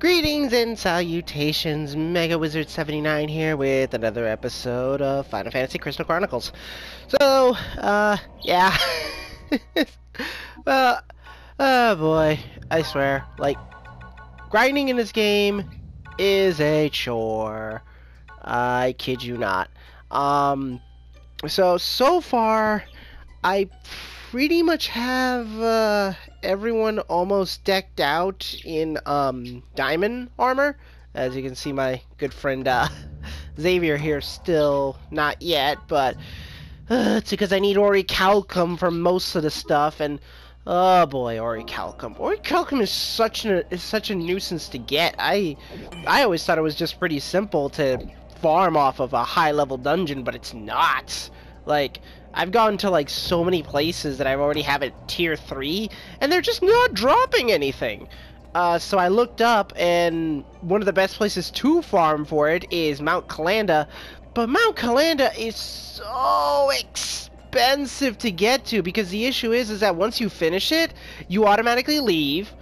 Greetings and salutations, MegaWizard79 here with another episode of Final Fantasy Crystal Chronicles. So, uh, yeah. well, oh boy, I swear, like, grinding in this game is a chore. I kid you not. Um, so, so far, I pretty much have uh, everyone almost decked out in um, diamond armor. As you can see, my good friend uh, Xavier here still not yet, but uh, it's because I need Orichalcum for most of the stuff, and oh boy, Orichalcum. Orichalcum is such a is such a nuisance to get. I I always thought it was just pretty simple to farm off of a high level dungeon, but it's not. Like I've gone to like so many places that I already have at tier 3, and they're just not dropping anything. Uh, so I looked up, and one of the best places to farm for it is Mount Kilanda, but Mount Kilanda is so expensive to get to because the issue is is that once you finish it, you automatically leave,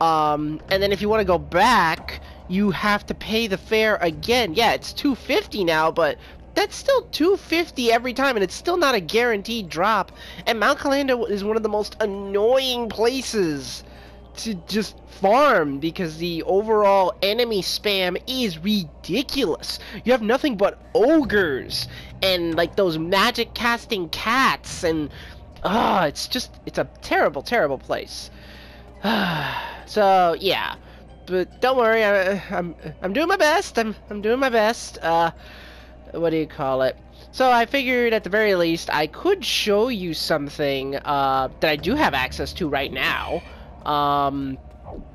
um, and then if you want to go back, you have to pay the fare again. Yeah, it's 250 now, but that's still 250 every time, and it's still not a guaranteed drop. And Mount Kilanda is one of the most annoying places to just farm because the overall enemy spam is ridiculous. You have nothing but ogres and like those magic casting cats and ah, it's just it's a terrible, terrible place. so yeah, but don't worry, I, am I'm, I'm doing my best. I'm I'm doing my best. Uh, what do you call it? So I figured at the very least I could show you something uh, that I do have access to right now. Um,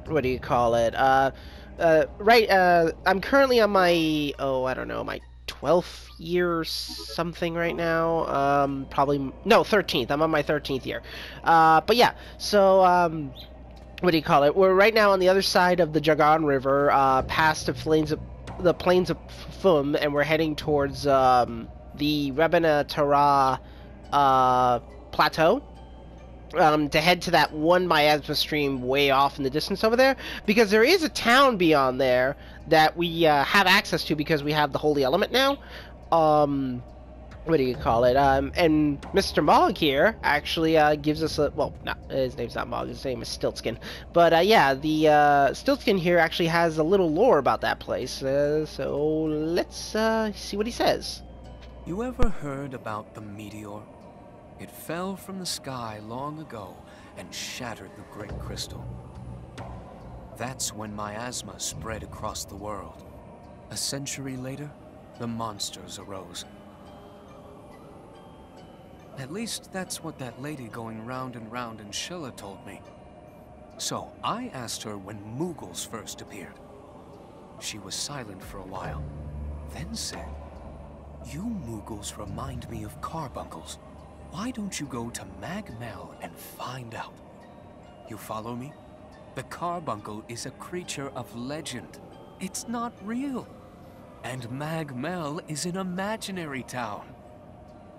what do you call it? Uh, uh, right, uh, I'm currently on my, oh, I don't know, my 12th year something right now. Um, probably, no, 13th. I'm on my 13th year. Uh, but yeah, so, um, what do you call it? We're right now on the other side of the Jegon River, uh, past the Flames of the plains of Fum, and we're heading towards um, the Rebena Te Ra uh, plateau. Um, to head to that one miasma stream way off in the distance over there, because there is a town beyond there that we uh, have access to because we have the holy element now. Um, what do you call it? Um, and Mr. Mog here actually uh, gives us a well, not his name's not Mog, his name is Stiltzkin. But uh, yeah, the uh, Stiltzkin here actually has a little lore about that place. Uh, so let's uh, see what he says. You ever heard about the meteor? It fell from the sky long ago and shattered the Great Crystal. That's when miasma spread across the world. A century later, the monsters arose at least that's what that lady going round and round in Shella told me. So I asked her when Moogles first appeared. She was silent for a while, then said, You Moogles remind me of carbuncles. Why don't you go to Magmel and find out? You follow me? The carbuncle is a creature of legend. It's not real. And Magmel is an imaginary town.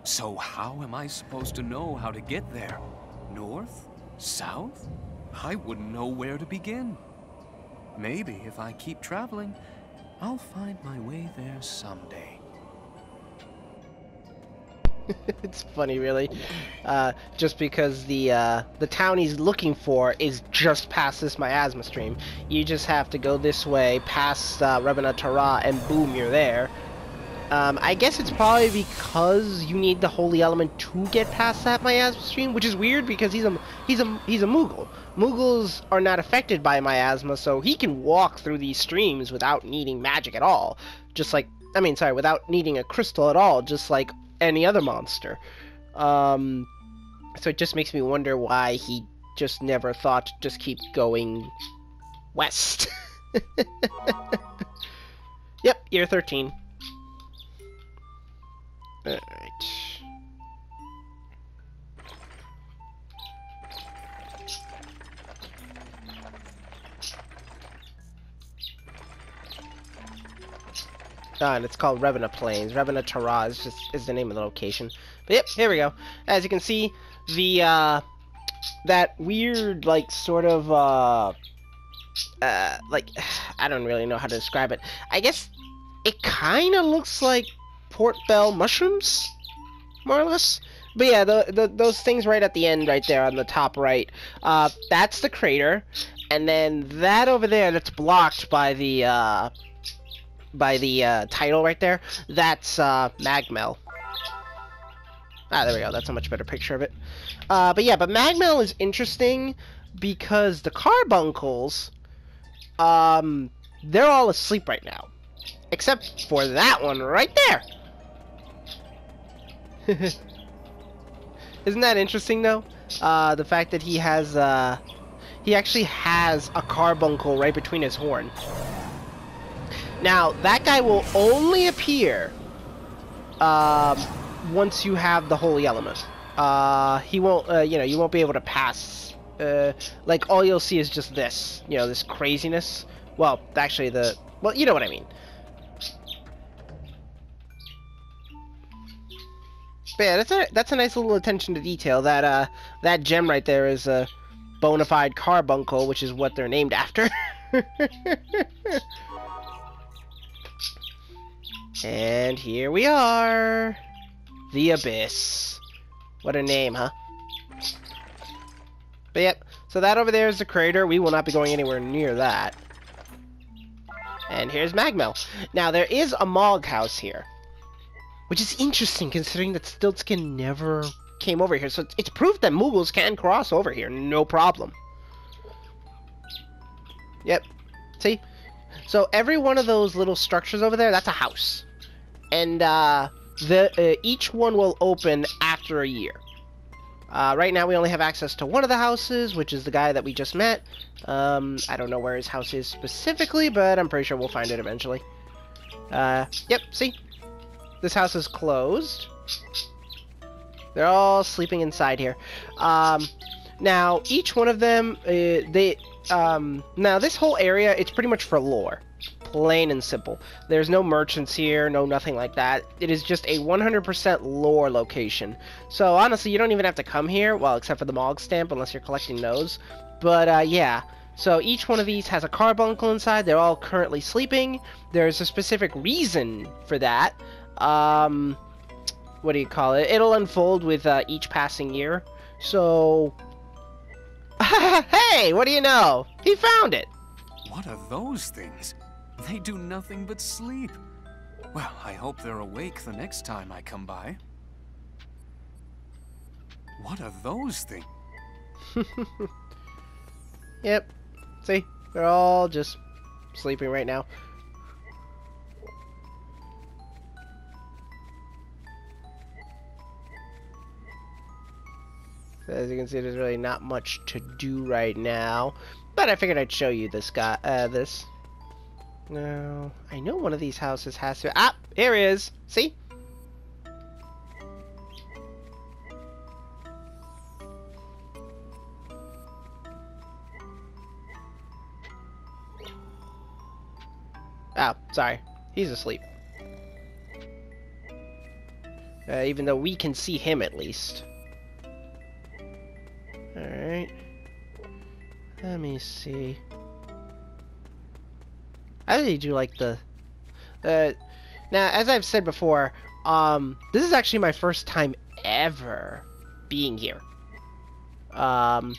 So how am I supposed to know how to get there? North? South? I wouldn't know where to begin. Maybe if I keep traveling, I'll find my way there someday. it's funny, really. Uh, just because the uh, the town he's looking for is just past this miasma stream. You just have to go this way, past uh, Rebena Te Ra, and boom, you're there. Um, I guess it's probably because you need the holy element to get past that miasma stream, which is weird because he's a he's a he's a Moogle. Moogles are not affected by miasma, so he can walk through these streams without needing magic at all. Just like I mean, sorry, without needing a crystal at all, just like any other monster. Um, so it just makes me wonder why he just never thought to just keep going west. yep, year 13. Alright. Ah, and it's called Revena Plains. Rebena Te Ra is is the name of the location. But yep, here we go. As you can see, the uh that weird like sort of uh uh like I don't really know how to describe it. I guess it kind of looks like Port Bell mushrooms, more or less. But yeah, the, the those things right at the end, right there on the top right, uh, that's the crater, and then that over there that's blocked by the uh, by the uh, title right there, that's uh, Magmel. Ah, there we go. That's a much better picture of it. Uh, but yeah, but Magmel is interesting because the carbuncles, um, they're all asleep right now, except for that one right there. Isn't that interesting though? Uh, the fact that he has, uh, he actually has a carbuncle right between his horn. Now, that guy will only appear, um, once you have the holy element. Uh, he won't, uh, you know, you won't be able to pass, uh, like all you'll see is just this, you know, this craziness. Well, actually the, well, you know what I mean. But yeah, that's a that's a nice little attention to detail. That uh that gem right there is a bona fide carbuncle, which is what they're named after. and here we are, the abyss. What a name, huh? But yep, so that over there is the crater. We will not be going anywhere near that. And here's Magmel. Now there is a Mog house here. Which is interesting considering that Stiltzkin never came over here. So it's, proof that Moogles can cross over here, no problem. Yep. See? So every one of those little structures over there, that's a house. And uh, the uh, each one will open after a year. Uh, right now we only have access to one of the houses, which is the guy that we just met. Um, I don't know where his house is specifically, but I'm pretty sure we'll find it eventually. Uh, yep, see? This house is closed. They're all sleeping inside here. Um, now, each one of them, uh, they, um, now this whole area, it's pretty much for lore. Plain and simple. There's no merchants here, no nothing like that. It is just a 100% lore location. So honestly, you don't even have to come here, well, except for the Mog stamp, unless you're collecting those. But uh, yeah, so each one of these has a carbuncle inside. They're all currently sleeping. There's a specific reason for that um, what do you call it? It'll unfold with uh, each passing year. So, hey, what do you know? He found it. What are those things? They do nothing but sleep. Well, I hope they're awake the next time I come by. What are those things? yep. See? They're all just sleeping right now. As you can see, there's really not much to do right now. But I figured I'd show you this guy, uh, this. No, I know one of these houses has to. Ah, here he is. See? Oh, sorry. He's asleep. Uh, even though we can see him at least. Let me see. I really do like the... Uh, now, as I've said before, um, this is actually my first time ever being here. Um,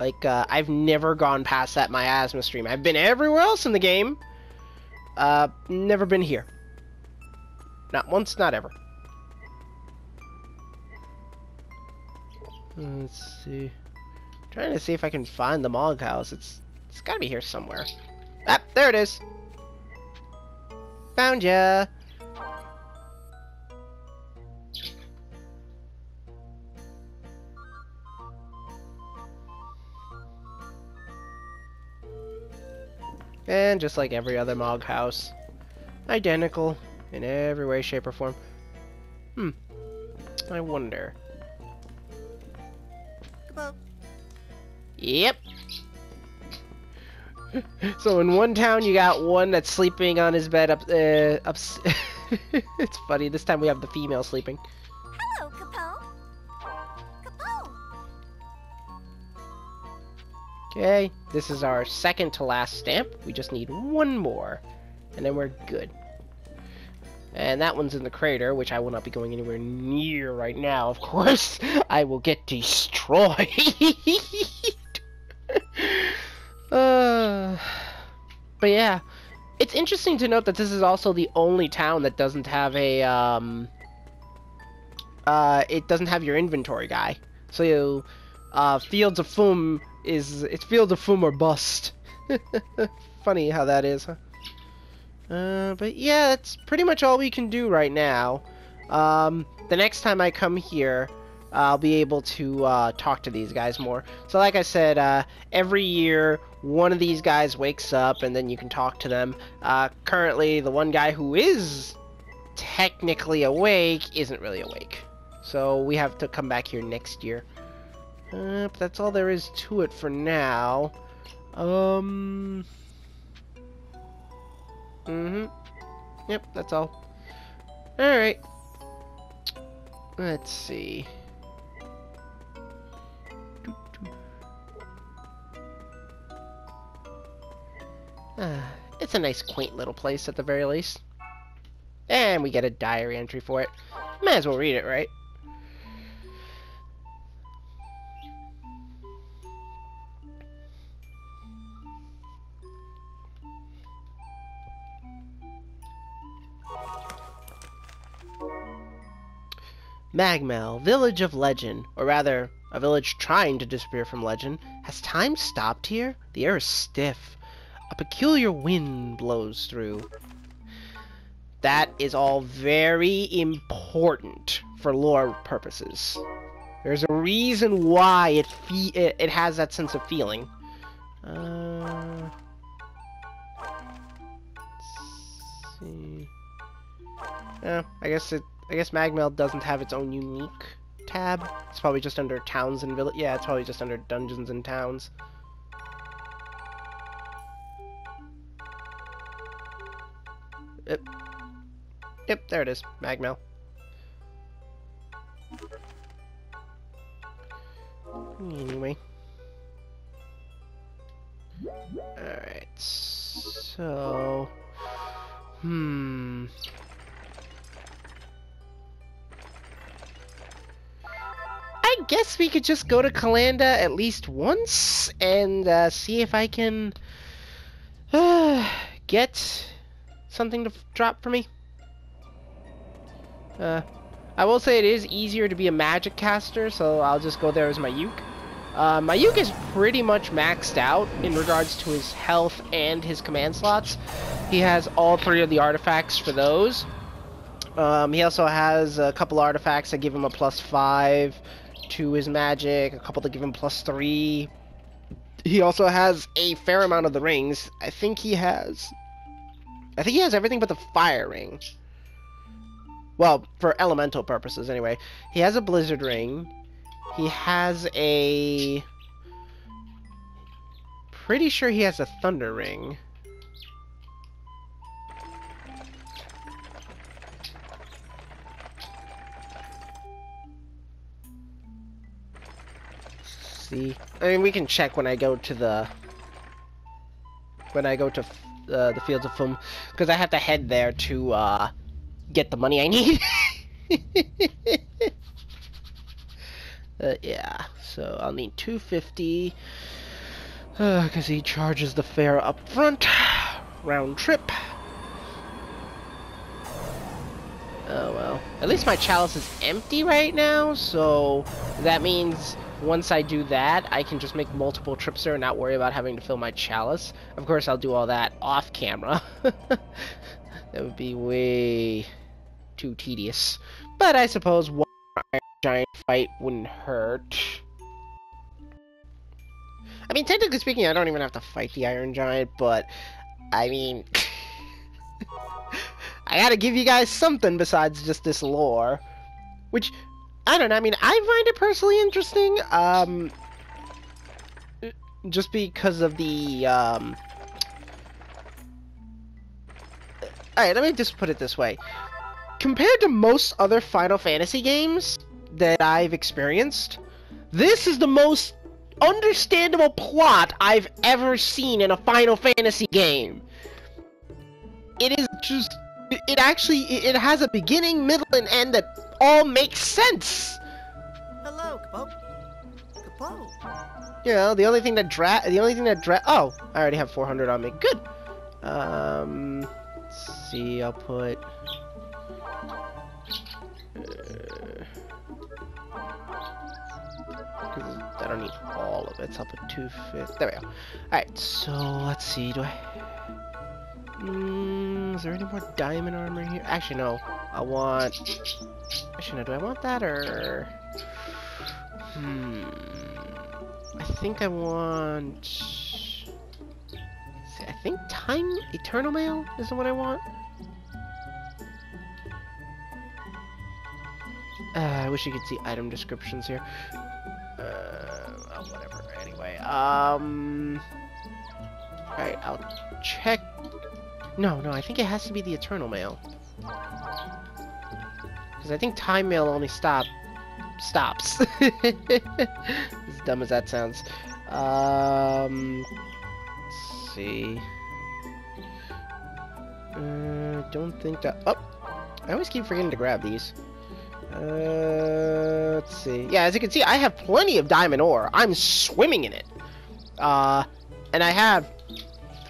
like, uh, I've never gone past that miasma stream. I've been everywhere else in the game. Uh, never been here. Not once, not ever. Let's see. Trying to see if I can find the Mog house. It's it's gotta be here somewhere. Ah, there it is. Found ya. And just like every other Mog house, identical in every way, shape, or form. Hmm. I wonder. Yep. so in one town you got one that's sleeping on his bed up uh, up it's funny this time we have the female sleeping hello capone capone Okay, this is our second to last stamp. We just need one more, and then we're good. And that one's in the crater, which I will not be going anywhere near right now, of course. I will get destroyed. Uh, but yeah, it's interesting to note that this is also the only town that doesn't have a, um, uh, it doesn't have your inventory guy. So, uh, Fields of Fum is it's Field of Fum or bust. Funny how that is, huh? Uh, but yeah, that's pretty much all we can do right now. Um, the next time I come here, I'll be able to uh, talk to these guys more. So like I said, uh, every year one of these guys wakes up and then you can talk to them. Uh, currently, the one guy who is technically awake isn't really awake. So we have to come back here next year. Uh, but that's all there is to it for now. Um. Mm-hmm. Yep, that's all. Alright. Let's see. Uh, it's a nice, quaint little place at the very least. And we get a diary entry for it. Might as well read it, right? Magmel, village of legend, or rather, a village trying to disappear from legend. Has time stopped here? The air is stiff. A peculiar wind blows through. That is all very important for lore purposes. There's a reason why it it, it has that sense of feeling. Uh, see. Yeah, I guess it I guess Magmel doesn't have its own unique tab. It's probably just under towns and village. Yeah, it's probably just under dungeons and towns. There it is. Magmel. Anyway. Alright, so... Hmm... I guess we could just go to Kilanda at least once and uh, see if I can uh, get something to drop for me. Uh, I will say it is easier to be a magic caster, so I'll just go there as Mayuk. Uh, Mayuk is pretty much maxed out in regards to his health and his command slots. He has all three of the artifacts for those. Um, he also has a couple artifacts that give him a plus five to his magic, a couple that give him plus three. He also has a fair amount of the rings. I think he has. I think he has everything but the fire ring. Well, for elemental purposes, anyway. He has a blizzard ring. He has a. Pretty sure he has a thunder ring. see. I mean, we can check when I go to the... When I go to uh, the Fields of Fum. Because I have to head there to uh, get the money I need. uh, yeah, so I'll need 250 because uh, he charges the fare up front, round trip. Oh well. At least my chalice is empty right now, so that means once I do that, I can just make multiple trips there and not worry about having to fill my chalice. Of course, I'll do all that off camera. that would be way too tedious. But I suppose one giant fight wouldn't hurt. I mean, technically speaking, I don't even have to fight the Iron Giant, but, I mean... I gotta give you guys something besides just this lore. Which, I don't know. I mean, I find it personally interesting. Um, just because of the. Um... Alright, let me just put it this way. Compared to most other Final Fantasy games that I've experienced, this is the most understandable plot I've ever seen in a Final Fantasy game. It is just it actually it has a beginning, middle, and end that all makes sense. Hello, Kapo. Kapo. You know, the only thing that dra the only thing that dra oh, I already have 400 on me. Good. Um, see, I'll put. Uh, I don't need all of it, so I'll put two fifths. There we go. Alright, so let's see. Do I. Mm, is there any more diamond armor here? Actually, no. I want. Actually, no. Do I want that or. Hmm. I think I want. I think time eternal mail is the one I want. Uh, I wish you could see item descriptions here. Uh, whatever. Anyway, um. Alright, I'll check. No, no, I think it has to be the eternal mail. Because I think time mail only stop stops. as dumb as that sounds. Um, let's see. Uh, don't think that. Oh, I always keep forgetting to grab these. Uh, let's see. Yeah, as you can see, I have plenty of diamond ore. I'm swimming in it. Uh, and I have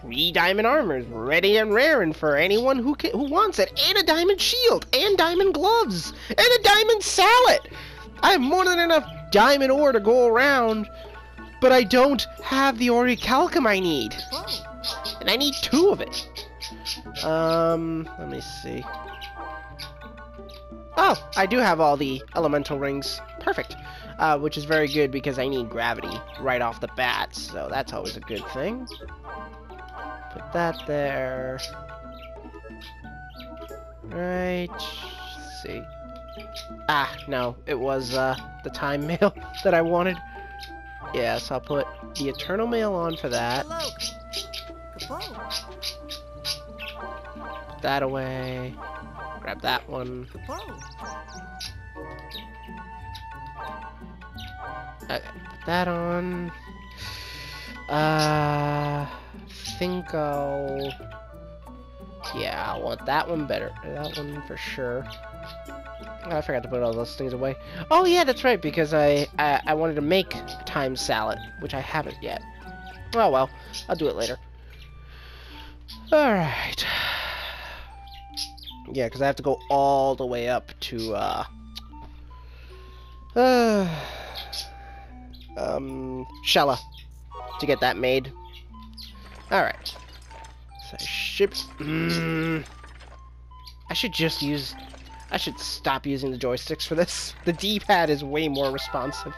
three diamond armors, ready and raring for anyone who can, who wants it, and a diamond shield, and diamond gloves, and a diamond salad. I have more than enough diamond ore to go around, but I don't have the orichalcum I need. And I need two of it. Um, let me see. Oh, I do have all the elemental rings. Perfect. Uh, which is very good because I need gravity right off the bat, so that's always a good thing. Put that there. Right. Let's see. Ah, no. It was uh, the time mail that I wanted. Yes, I'll put the eternal mail on for that. Hello. Put that away. Grab that one. Okay, put that on. Uh, think I'll. Yeah, I want that one better. That one for sure. Oh, I forgot to put all those things away. Oh yeah, that's right, because I, I I wanted to make time salad, which I haven't yet. Oh well, I'll do it later. All right. Yeah, because I have to go all the way up to uh. Uh, um, Shella to get that made. Alright. So ship. Mm, I should just use. I should stop using the joysticks for this. The D-pad is way more responsive.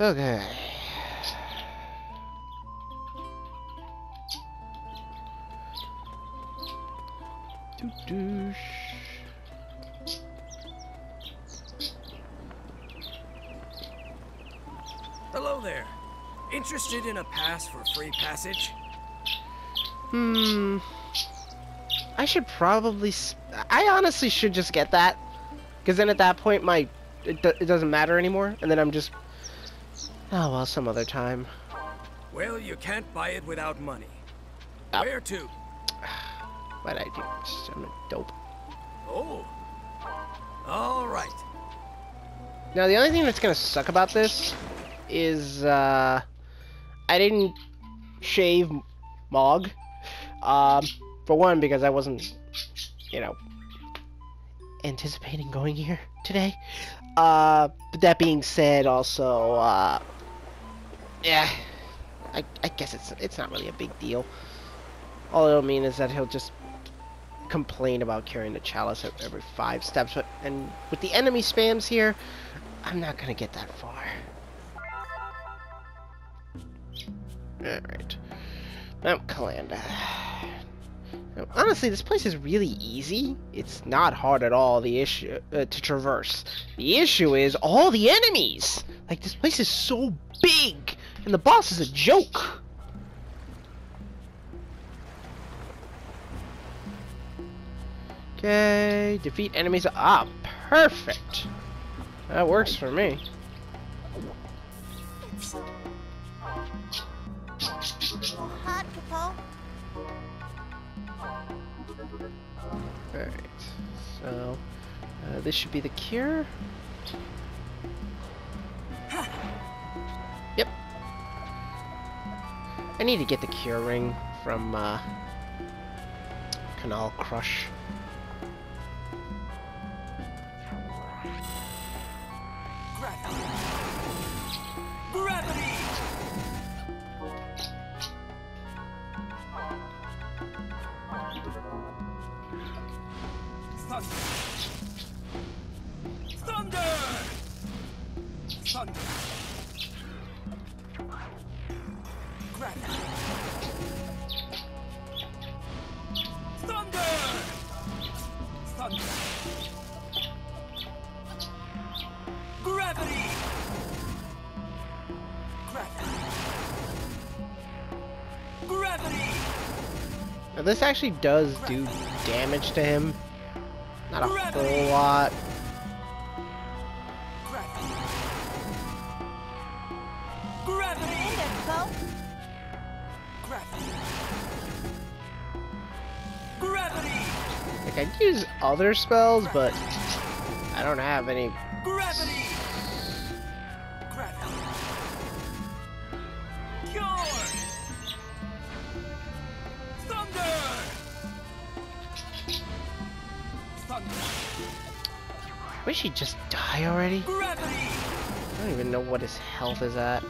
Okay. Doo-doosh. Hello there. Interested in a pass for free passage? Hmm. I should probably. I honestly should just get that, because then at that point my it, do- it doesn't matter anymore, and then I'm just. Oh well, some other time. Well, you can't buy it without money. Ah. Where to? What I do. I'm a dope. Oh. All right. Now the only thing that's gonna suck about this is uh, I didn't shave Mog. Um, for one because I wasn't, you know, anticipating going here today. Uh, but that being said, also, uh, yeah, I, I guess it's it's not really a big deal. All it'll mean is that he'll just complain about carrying the chalice every five steps. But and with the enemy spams here, I'm not gonna get that far. Alright. Mount Kilanda. Now, honestly, this place is really easy. It's not hard at all the issue uh, to traverse. The issue is all the enemies. Like this place is so big, and the boss is a joke. Okay, defeat enemies. Ah, perfect. That works for me. Alright, so uh, this should be the cure. Yep. I need to get the cure ring from uh, Conall Curach. Gravity! Thunder! Thunder! Thunder! This actually does do damage to him. Not a whole lot. Like I'd use other spells, but I don't have any. Know what his health is at.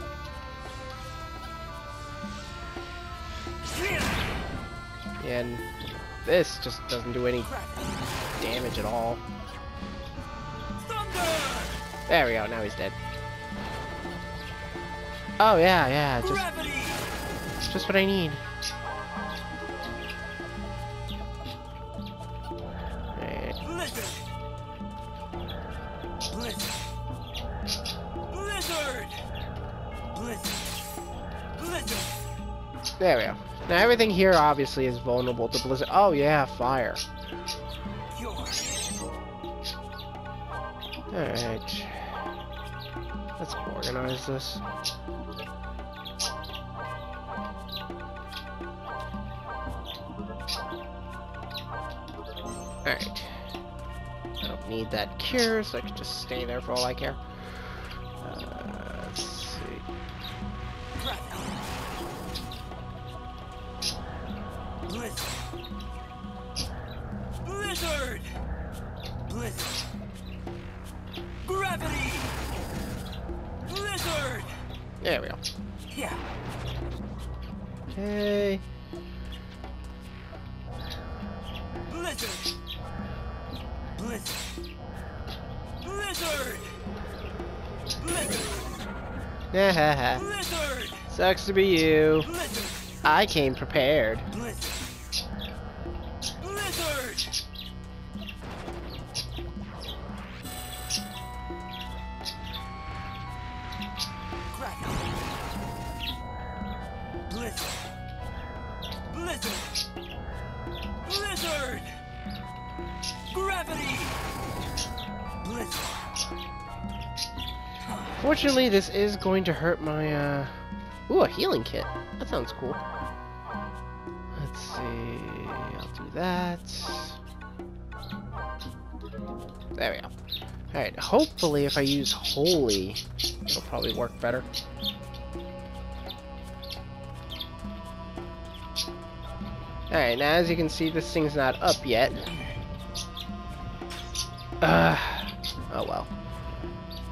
And this just doesn't do any damage at all. There we go, now he's dead. Oh yeah, yeah, just Gravity! just what I need. There we go. Now everything here obviously is vulnerable to blizzard. Oh yeah, fire. Alright. Let's organize this. Alright. I don't need that cure, so I can just stay there for all I care. Sucks to be you. I came prepared. Fortunately, this is going to hurt my, uh... Ooh, a healing kit. That sounds cool. Let's see... I'll do that. There we go. Alright, hopefully if I use Holy, it'll probably work better. Alright, now as you can see, this thing's not up yet. Uh, oh well.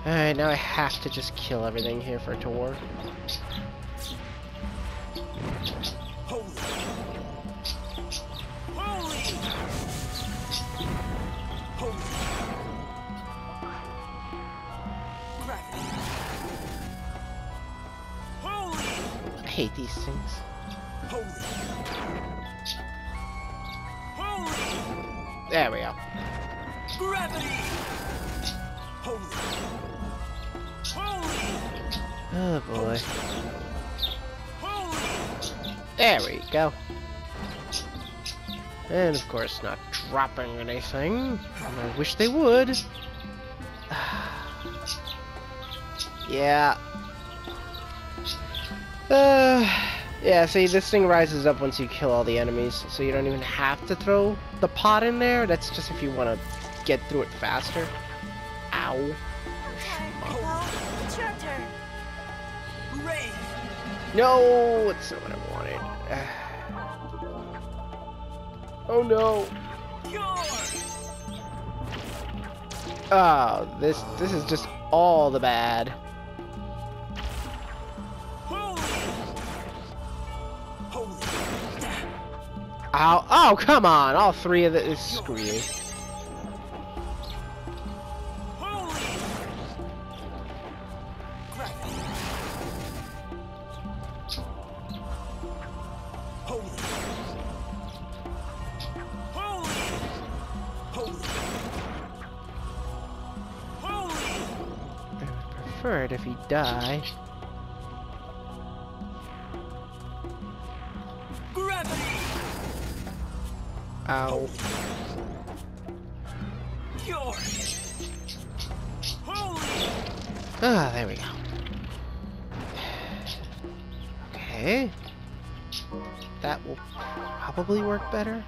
Alright, now I have to just kill everything here for it to work. Hate these things. There we! Holy! Oh boy. There we go. And of course, not dropping anything. I wish they would. yeah. Uh, yeah, see, this thing rises up once you kill all the enemies, so you don't even have to throw the pot in there. That's just if you want to get through it faster. Ow. Okay, it's your turn. Hooray! No, it's not what I wanted. oh no. Oh, this this is just all the bad. Oh, come on! All three of! Holy! I would prefer it if he died. Ow. Ah, there we go. Okay. That will probably work better.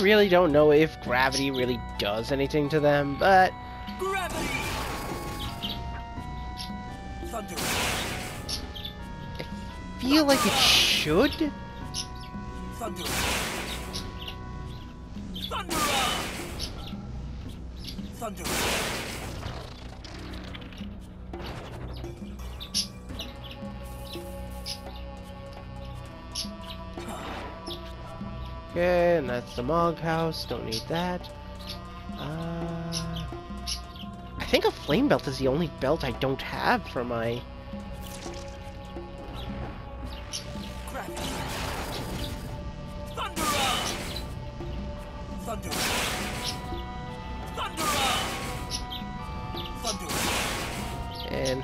Really don't know if gravity really does anything to them, but Gravity! Thundera! feel like it should. The Mog House. Don't need that. Uh, I think a Flame Belt is the only belt I don't have for my... And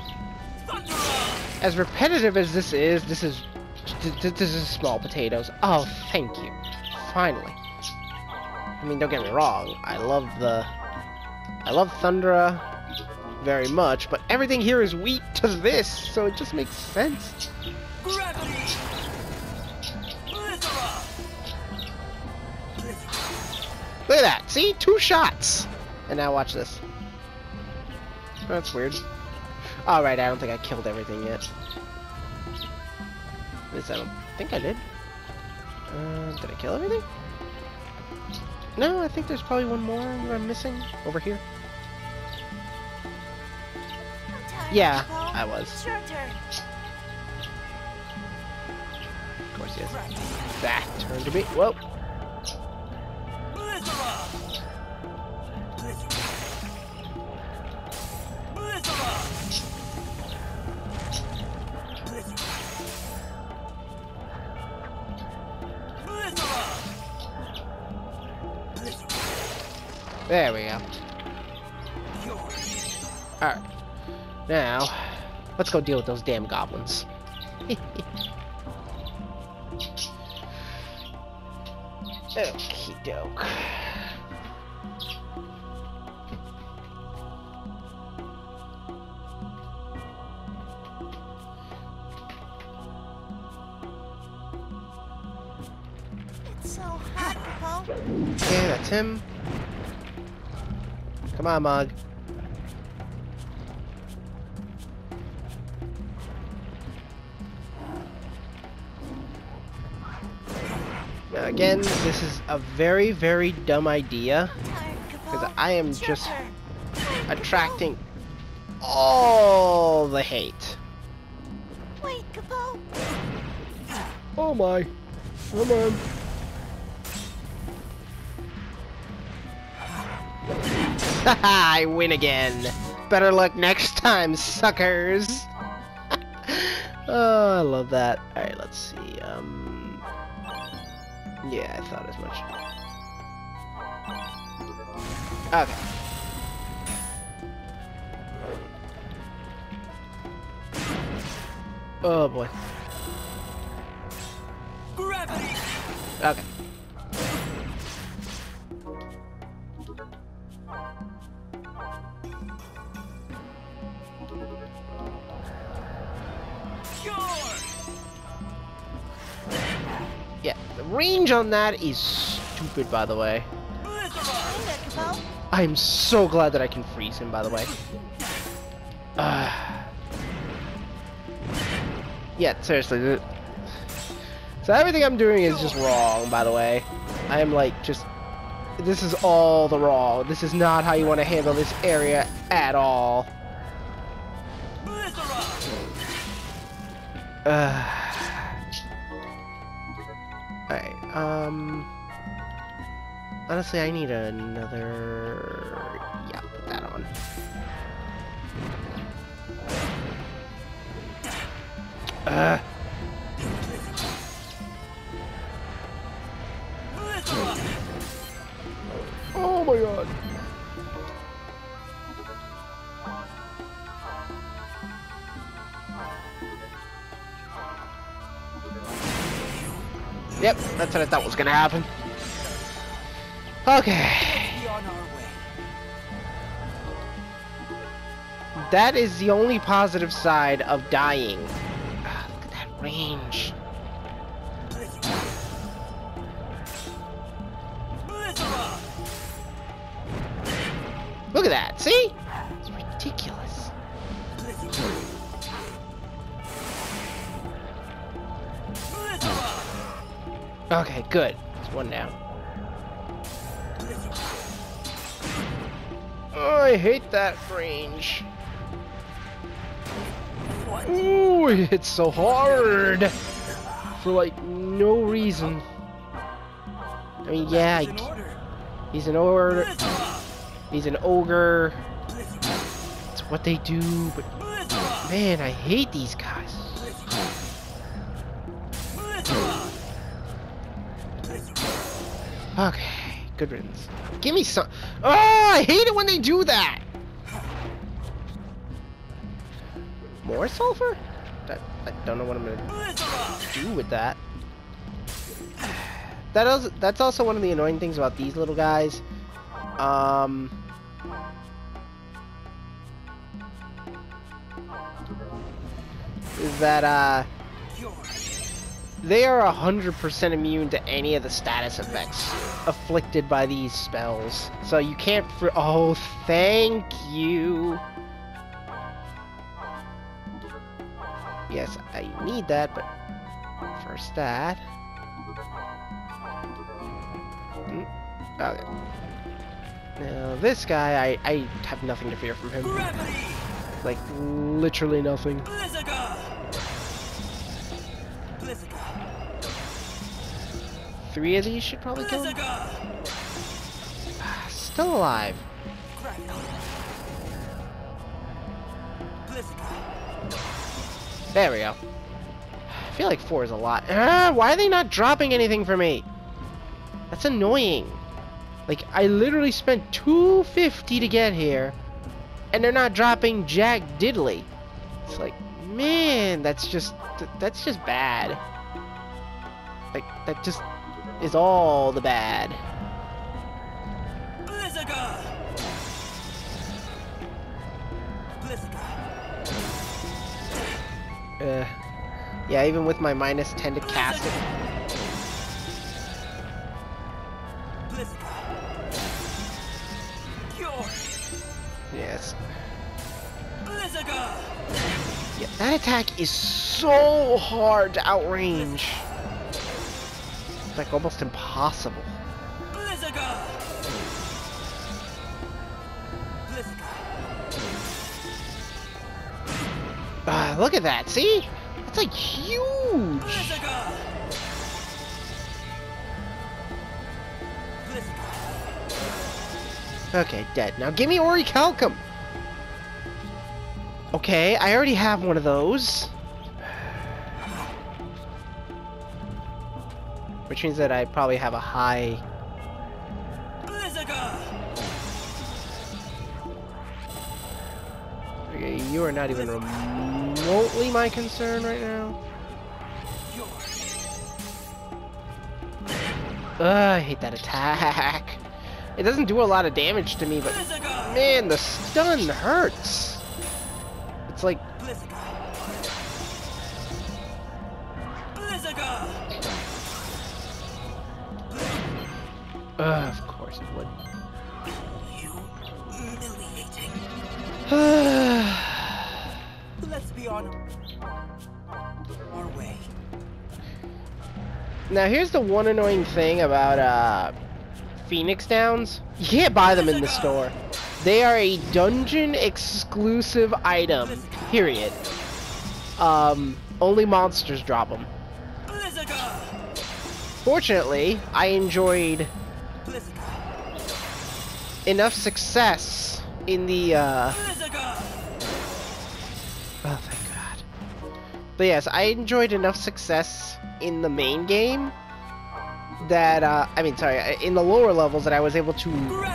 as repetitive as this is, this is... th- th- This is small potatoes. Oh, thank you. Finally. I mean, don't get me wrong. I love the... I love Thundera very much, but everything here is weak to this, so it just makes sense. Look at that. See? Two shots. And now watch this. That's weird. Alright, I don't think I killed everything yet. At least I don't think I did. Uh, did I kill everything? No, I think there's probably one more that I'm missing over here. Yeah, I was. It's your turn. Of course, yes. That turned to be. Whoa. There we go. Alright. Now, let's go deal with those damn goblins. Okie doke. It's so hot, Capo. Okay, that's him. Come on, Mog. Now again, this is a very, very dumb idea. Because I am just attracting all the hate. Wait, Capo. Oh my. Oh Come on. I win again. Better luck next time, suckers. oh, I love that. Alright, let's see. Um, yeah, I thought as much. Okay. Oh boy. On that is stupid, by the way. Hey there, Capo. I'm so glad that I can freeze him, by the way. Uh, yeah, seriously. So everything I'm doing is just wrong, by the way. I am like, just... This is all the wrong. This is not how you want to handle this area at all. Uh, um... Honestly, I need another... Yeah, put that on. Uh, oh my god. Yep, that's what I thought was gonna happen. Okay. That is the only positive side of dying. Ah, look at that range. That range. Ooh, it hits so hard. For like no reason. I mean, yeah, In I- he's an ogre. He's an ogre. It's what they do, but man, I hate these guys. Okay, good riddance. Give me some. Oh, I hate it when they do that. More sulfur? That, I don't know what I'm gonna do with that. That is, that's also one of the annoying things about these little guys. Um. Is that, uh. They are 100% immune to any of the status effects afflicted by these spells. So you can't Oh, thank you! Yes, I need that, but first that. Mm, Okay. Now this guy, I, I have nothing to fear from him. Gravity! Like, literally nothing. Blizzaga! Blizzaga! Three of these should probably kill him. Still alive. There we go. I feel like four is a lot. Ah, why are they not dropping anything for me? That's annoying. Like, I literally spent 250 to get here, and they're not dropping jack diddly. It's like, man, that's just, that's just bad. Like, that just is all the bad. Blizzaga! Uh, yeah, even with my minus 10 to cast it. Yes. Yeah, that attack is so hard to outrange. It's like almost impossible. Look at that, see? It's like huge. Okay, dead. Now give me Orichalcum! Okay, I already have one of those. Which means that I probably have a high... Okay, you are not even my concern right now. Ugh, I hate that attack. It doesn't do a lot of damage to me, but man, the stun hurts. Here's the one annoying thing about uh, Phoenix Downs. You can't buy them in the store. They are a dungeon exclusive item. Period. Um, only monsters drop them. Fortunately, I enjoyed enough success in the uh, Oh, thank God. But yes, I enjoyed enough success in the main game that, uh, I mean, sorry, in the lower levels that I was able to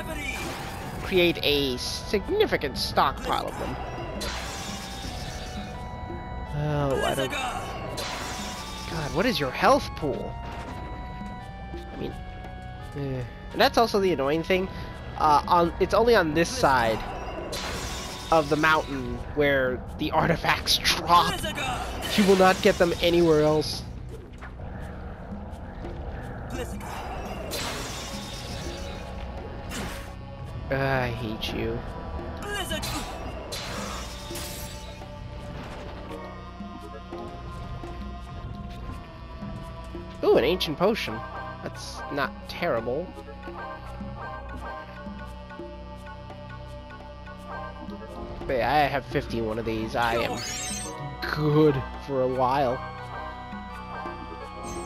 create a significant stockpile of them. Oh, I don't... God, what is your health pool? I mean... eh. And that's also the annoying thing. Uh, on It's only on this side of the mountain where the artifacts drop. You will not get them anywhere else. I hate you. Ooh, an ancient potion. That's not terrible. But yeah, I have 51 of these. I am good for a while.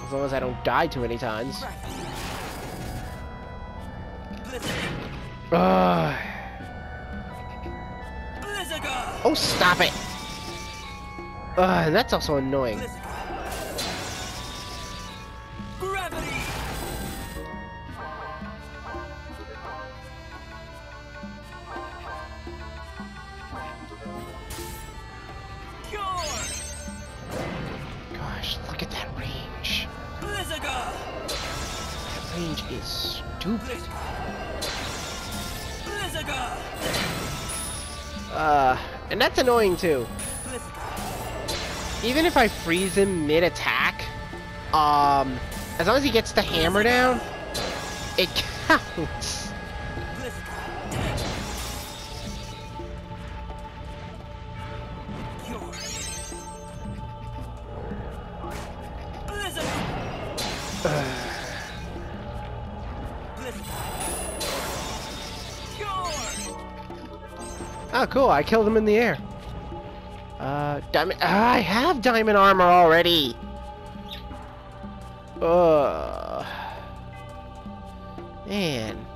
As long as I don't die too many times. Blizzaga! Oh, stop it! And that's also annoying. Gosh, look at that range. That range is stupid. Uh, and that's annoying too. Even if I freeze him mid-attack, um, as long as he gets the hammer down, cool, I killed him in the air. Uh, diamond, ah, I have diamond armor already! Ugh. Man.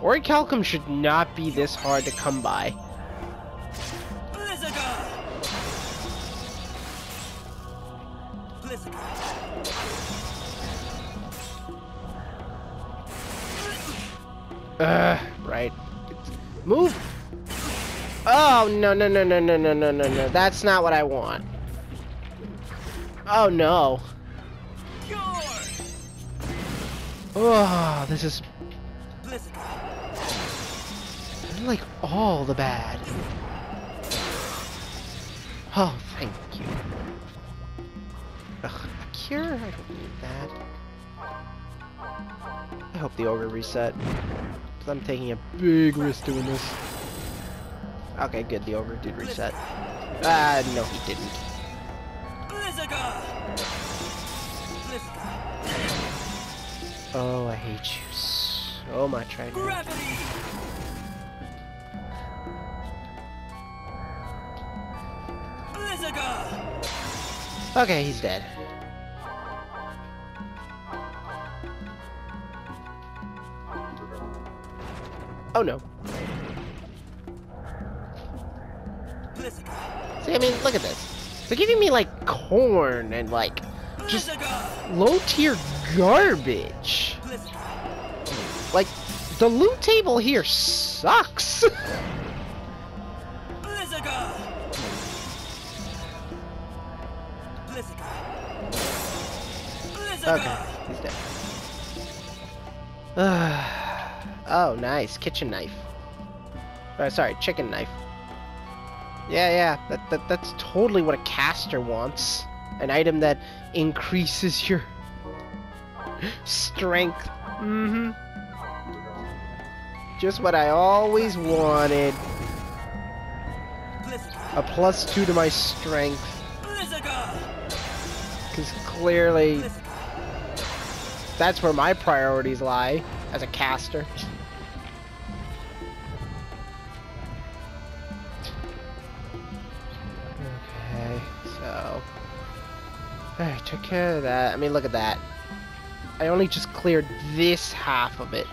Orichalcum should not be this hard to come by. No, no, no, no, no, no, no, no, no. That's not what I want. Oh, no. Oh, this is like all the bad. Oh, thank you. Ugh, a cure? I don't need that. I hope the ogre reset. Because I'm taking a big risk doing this. Okay, good. The ogre did reset. Ah, no, he didn't. Oh, I hate you so much right now. Gravity! Okay, he's dead. Oh no. I mean, look at this. They're giving me like corn and like just low tier garbage. Like, the loot table here sucks. okay, he's dead. oh, nice. Kitchen knife. Uh, sorry, chicken knife. Yeah, yeah, that, that, that's totally what a caster wants. An item that increases your strength. Mm-hmm. Just what I always wanted. A plus two to my strength. Because clearly, that's where my priorities lie as a caster. Care of that. I mean, look at that. I only just cleared this half of it.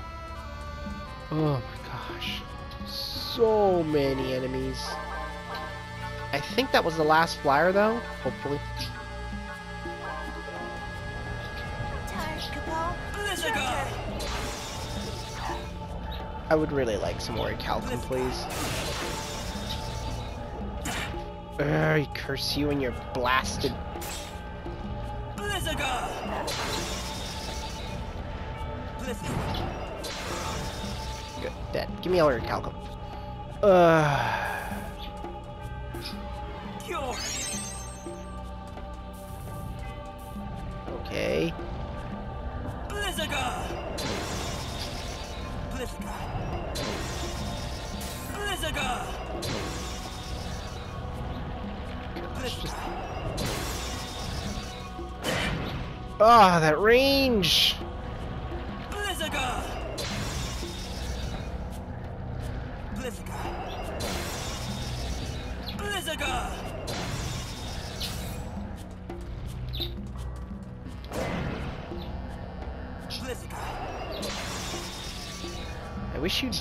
Oh my gosh. So many enemies. I think that was the last flyer though, hopefully. I would really like some more Calcum, please. Ugh, curse you and your blasted... Good, dead. Give me all your Calcum. Ugh. Okay. Ah, that range!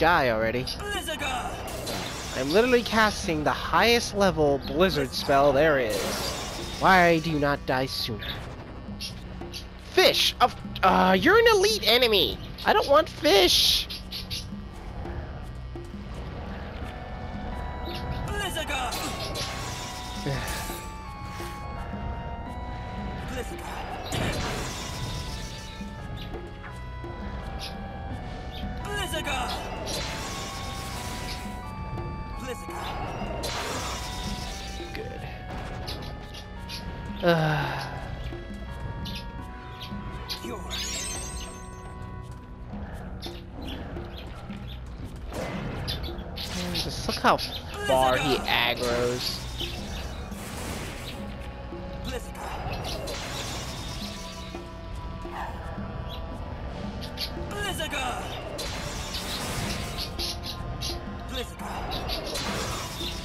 Die already. I'm literally casting the highest level blizzard spell there is. Why do you not die sooner? Fish! Of, uh, you're an elite enemy! I don't want fish! Just look how far he aggroes.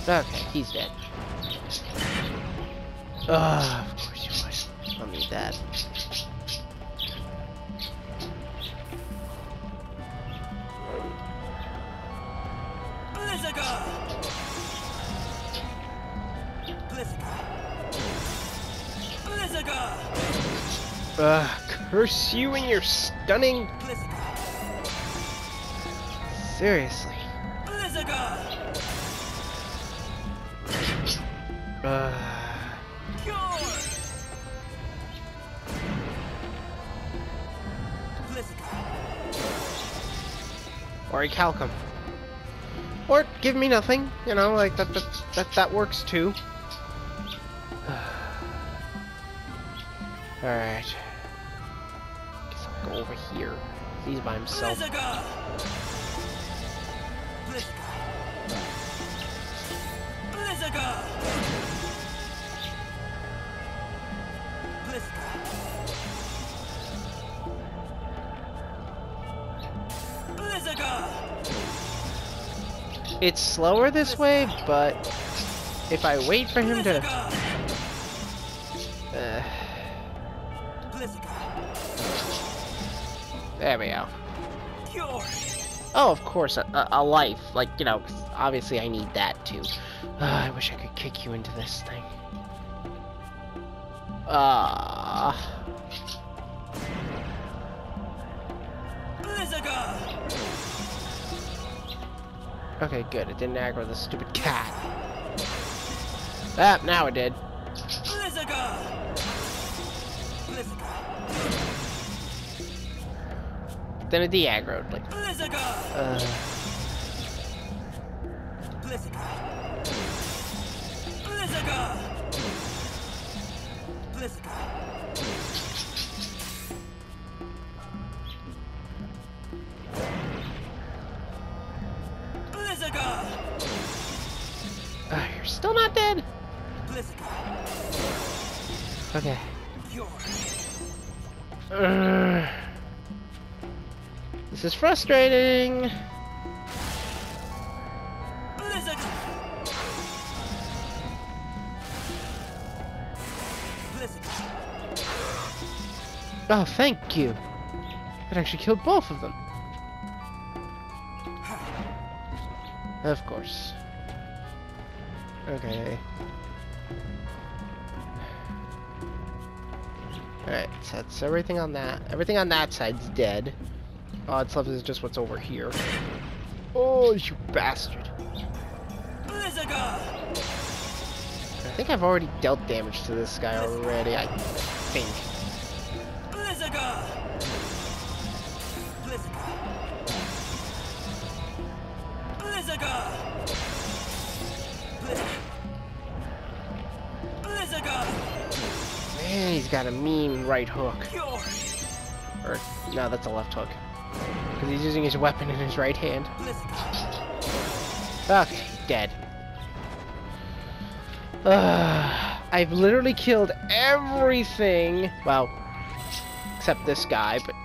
Okay, he's dead. Ugh, And your stunning... Seriously. Ugh. Orichalcum. Or give me nothing, you know, like that that that, that works too. Alright. Himself. It's slower this way, but if I wait for him to... Uh, there we go. Oh, of course, a, a, life. Like, you know, obviously I need that too. Uh, I wish I could kick you into this thing. Ah. Blizzaga! Okay, good. It didn't aggro the stupid cat. Ah, now it did. Then it de-aggroed. Like, Blizzaga! uh! Frustrating. Blizzaga! Blizzaga! Oh, thank you. That actually killed both of them. Of course. Okay. Alright, so that's everything on that. Everything on that side's dead. Uh, All that's left is just what's over here. Oh, you bastard. I think I've already dealt damage to this guy already, I think. Man, he's got a mean right hook. Or, no, that's a left hook. Because he's using his weapon in his right hand. Blizzaga! Okay, dead. I've literally killed everything. Well, except this guy, but.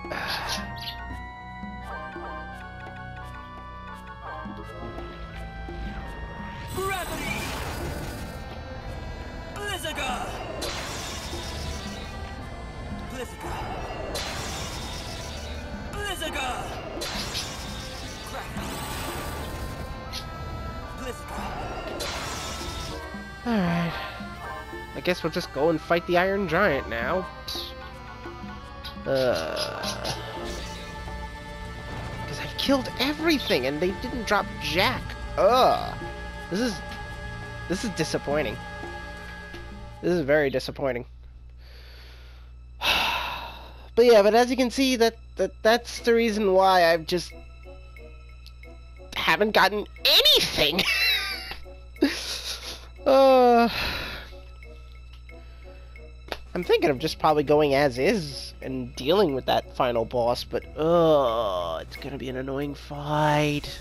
Guess we'll just go and fight the Iron Giant now. Uh. Because I killed everything and they didn't drop Jack. Ugh. This is. This is disappointing. This is very disappointing. But yeah, but as you can see, that, that that's the reason why I've just haven't gotten anything. uh, I'm thinking of just probably going as is and dealing with that final boss, but uh, it's gonna be an annoying fight.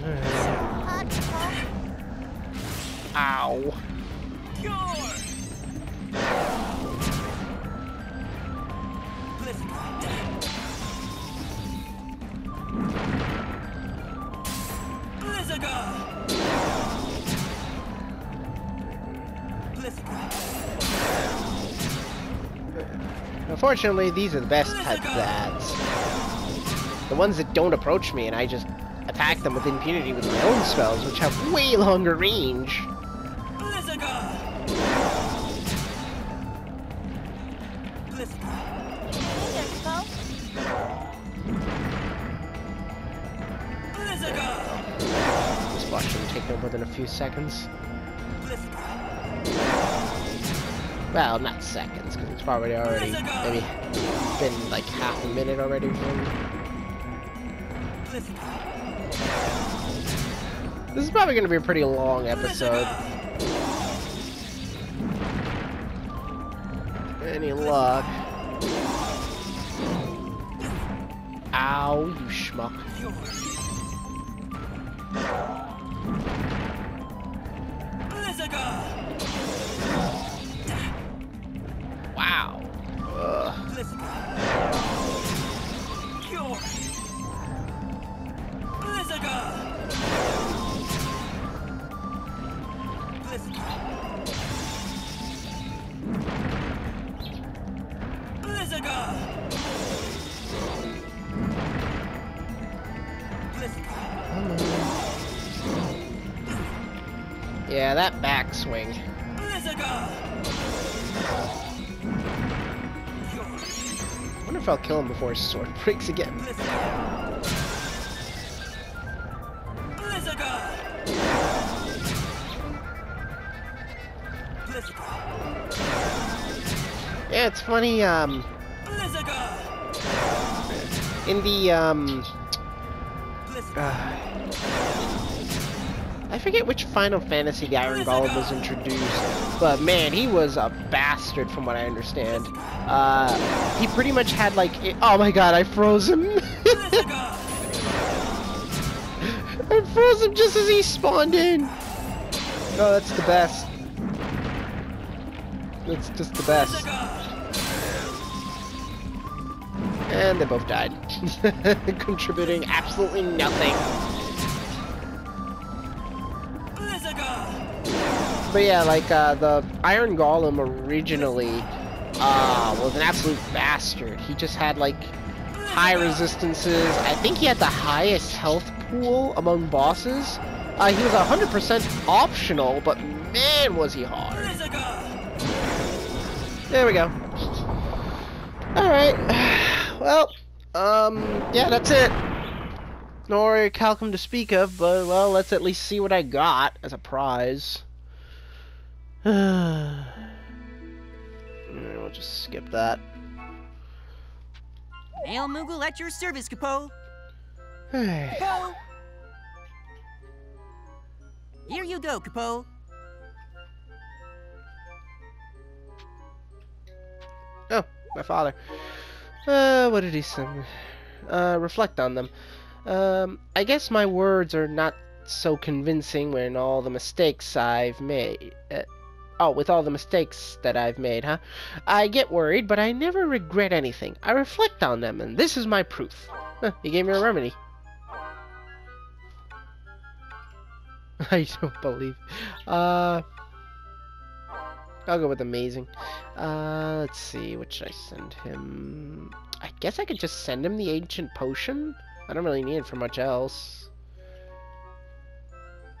Alright. Hot Ow. Unfortunately, these are the best type of bats. The ones that don't approach me and I just attack them with impunity with my own spells, which have way longer range. Blizzaga! Blizzaga! Hey there, Capone. Blizzaga! This boss shouldn't take no more than a few seconds. Well, not seconds, because it's probably already maybe been like half a minute already. This is probably going to be a pretty long episode. Any luck? Ow, you schmuck. Yeah, that backswing. I wonder if I'll kill him before his sword breaks again. Funny, um, in the, um, uh, I forget which Final Fantasy the Iron Golem was introduced, but man, he was a bastard from what I understand. Uh, he pretty much had like, i- oh my god, I froze him. I froze him just as he spawned in. No, that's the best. That's just the best. And they both died. Contributing absolutely nothing. But yeah, like uh, the Iron Golem originally uh, was an absolute bastard. He just had like high resistances. I think he had the highest health pool among bosses. Uh, he was 100% optional, but man was he hard. There we go. Alright. Well, um, yeah, that's it. No Calcum to speak of, but, well, let's at least see what I got as a prize. We'll just skip that. Mail Moogle at your service, Capo. Capo! Here you go, Capo. Oh, my father. Uh, what did he say? Uh, reflect on them. Um, I guess my words are not so convincing when all the mistakes I've made. Uh, oh, with all the mistakes that I've made, huh? I get worried, but I never regret anything. I reflect on them, and this is my proof. Huh, he gave me a remedy. I don't believe. Uh. I'll go with amazing. Uh, let's see, what should I send him? I guess I could just send him the ancient potion. I don't really need it for much else.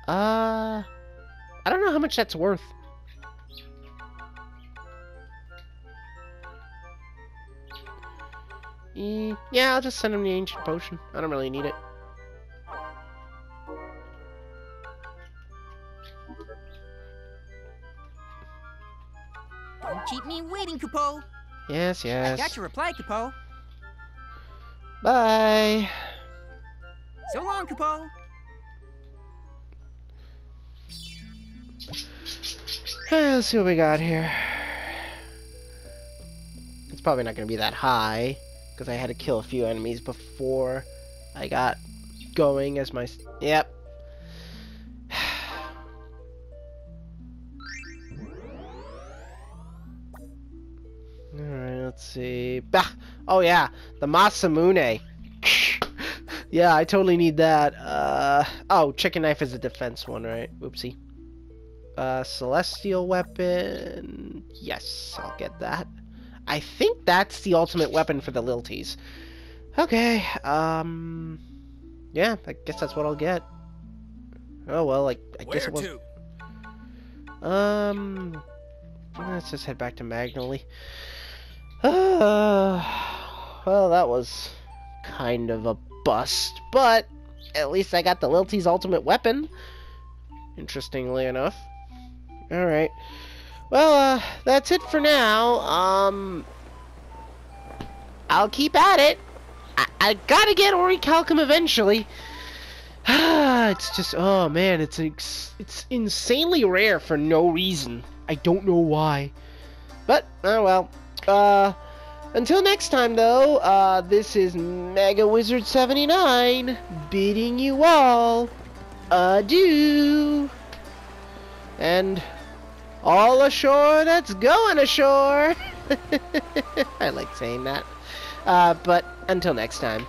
Uh, I don't know how much that's worth. Yeah, I'll just send him the ancient potion. I don't really need it. Keep me waiting, Capo. Yes, I yes. got your reply, Capo. Bye. So long, Capo. Let's see what we got here. It's probably not going to be that high, because I had to kill a few enemies before I got going as my... Yep. Let's see. Bah! Oh yeah, the Masamune. yeah, I totally need that. Uh, oh, chicken knife is a defense one, right? Oopsie. Uh, celestial weapon. Yes, I'll get that. I think that's the ultimate weapon for the Lilties. Okay, um... Yeah, I guess that's what I'll get. Oh, well, I, I guess it was... to? Um... Let's just head back to Magnolia. Well, that was kind of a bust, but at least I got the Lilty's ultimate weapon. Interestingly enough. Alright. Well, uh, that's it for now. Um, I'll keep at it. I, I gotta get Orichalcum eventually. it's just, oh man, it's it's insanely rare for no reason. I don't know why. But, oh well. Uh, until next time, though, uh, this is MegaWizard79 bidding you all adieu. And all ashore that's going ashore. I like saying that. Uh, but until next time.